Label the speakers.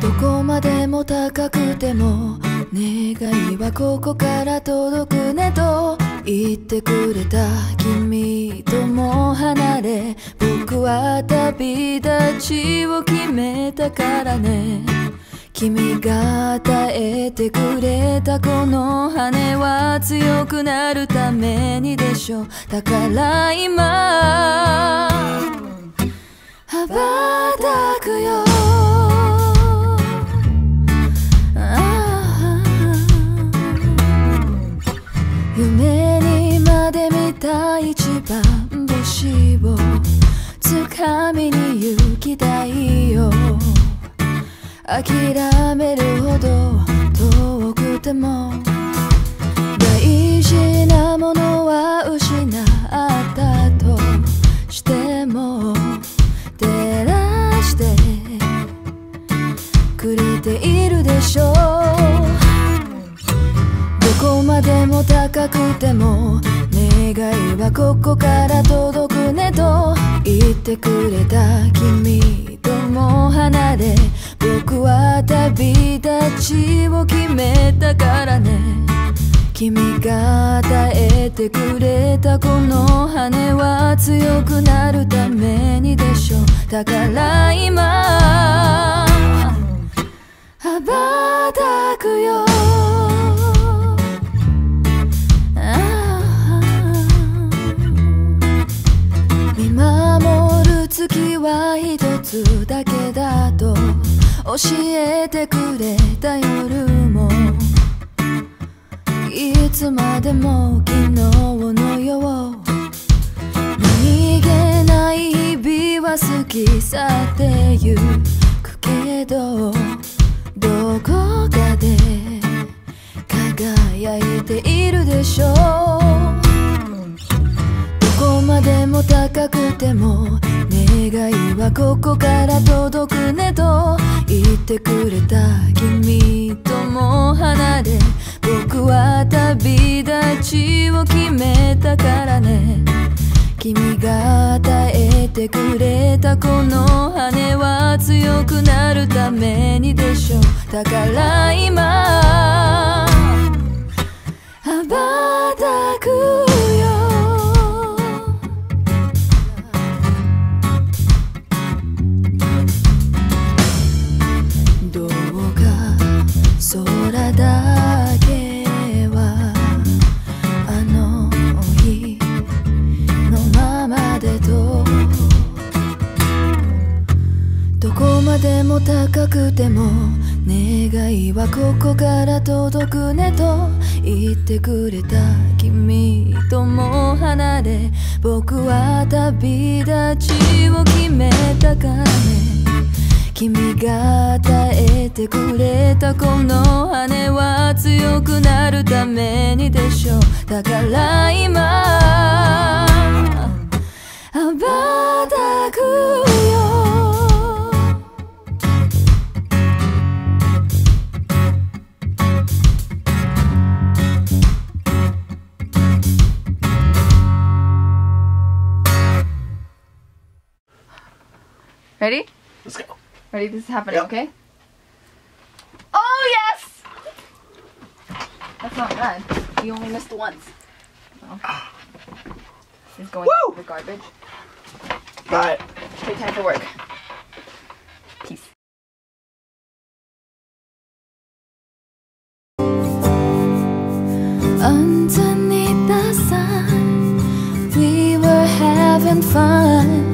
Speaker 1: どこまでも高くても願いはここから届くねと言ってくれた君とも離れ僕は旅立ちを決めたからね。君が与えてくれたこの羽は強くなるためにでしょだから今掴みに行きたいよ。諦めるほど遠くても。大事なものは失ったとしても。照らしてくれているでしょう。どこまでも高くても。願いはここから届くねと。てくれた君とも離れ僕は旅立ちを決めたからね。君が与えてくれたこの羽は強くなるためにでしょだから今羽ばたくよ。は一つだけだと教えてくれた夜もいつまでも昨日のよう何気ない日々は過ぎ去ってゆくけどどこかで輝いているでしょう。どこまでも高くても願いはここから届くねと言ってくれた君とも離れ僕は旅立ちを決めたからね。君が与えてくれたこの羽は強くなるためにでしょう。だから今高くても願いはここから届くねと言ってくれた君とも離れ僕は旅立ちを決めたかね。君が与えてくれたこの羽は強くなるためにでしょう。だから今羽
Speaker 2: Ready?
Speaker 3: Let's go.
Speaker 2: Ready? This is happening,
Speaker 3: Yep.
Speaker 2: okay? Oh yes! That's not bad. You only missed once. Oh. He's going
Speaker 3: Woo!
Speaker 2: to the garbage.
Speaker 3: Bye.
Speaker 2: Okay, time for work. Peace.
Speaker 1: Underneath the sun, we were having fun.